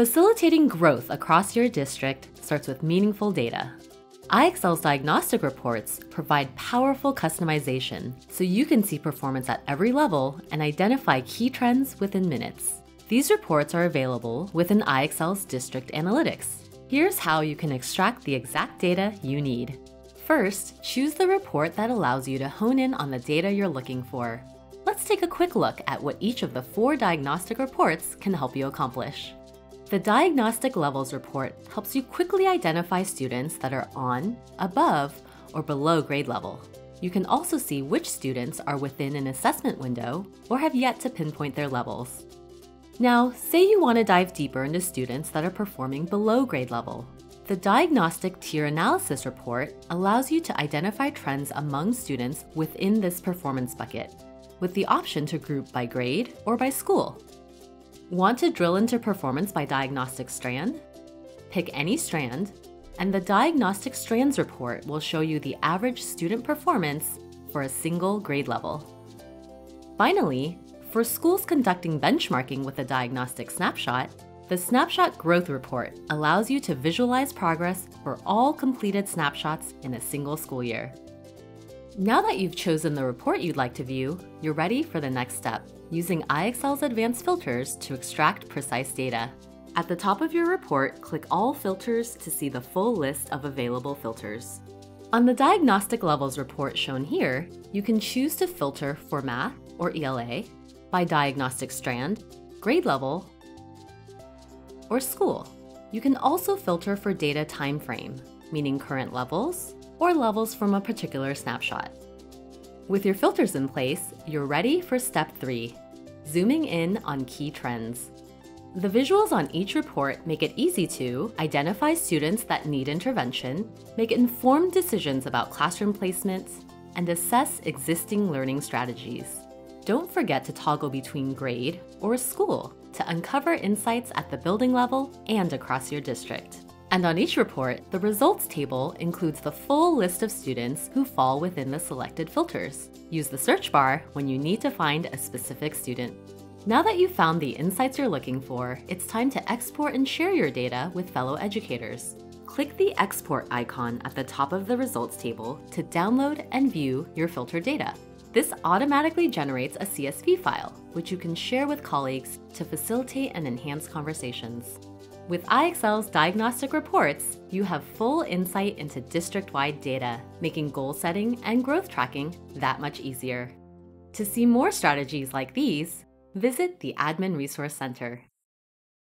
Facilitating growth across your district starts with meaningful data. IXL's diagnostic reports provide powerful customization so you can see performance at every level and identify key trends within minutes. These reports are available within IXL's district analytics. Here's how you can extract the exact data you need. First, choose the report that allows you to hone in on the data you're looking for. Let's take a quick look at what each of the four diagnostic reports can help you accomplish. The Diagnostic Levels Report helps you quickly identify students that are on, above, or below grade level. You can also see which students are within an assessment window or have yet to pinpoint their levels. Now, say you want to dive deeper into students that are performing below grade level. The Diagnostic Tier Analysis Report allows you to identify trends among students within this performance bucket, with the option to group by grade or by school. Want to drill into performance by diagnostic strand? Pick any strand, and the Diagnostic Strands report will show you the average student performance for a single grade level. Finally, for schools conducting benchmarking with a diagnostic snapshot, the Snapshot Growth Report allows you to visualize progress for all completed snapshots in a single school year. Now that you've chosen the report you'd like to view, you're ready for the next step using IXL's advanced filters to extract precise data. At the top of your report, click All Filters to see the full list of available filters. On the diagnostic levels report shown here, you can choose to filter for math or ELA, by diagnostic strand, grade level, or school. You can also filter for data time frame, meaning current levels or levels from a particular snapshot. With your filters in place, you're ready for step three, zooming in on key trends. The visuals on each report make it easy to identify students that need intervention, make informed decisions about classroom placements, and assess existing learning strategies. Don't forget to toggle between grade or school to uncover insights at the building level and across your district. And on each report, the results table includes the full list of students who fall within the selected filters. Use the search bar when you need to find a specific student. Now that you've found the insights you're looking for, it's time to export and share your data with fellow educators. Click the export icon at the top of the results table to download and view your filtered data. This automatically generates a CSV file, which you can share with colleagues to facilitate and enhance conversations. With IXL's diagnostic reports, you have full insight into district-wide data, making goal setting and growth tracking that much easier. To see more strategies like these, visit the Admin Resource Center.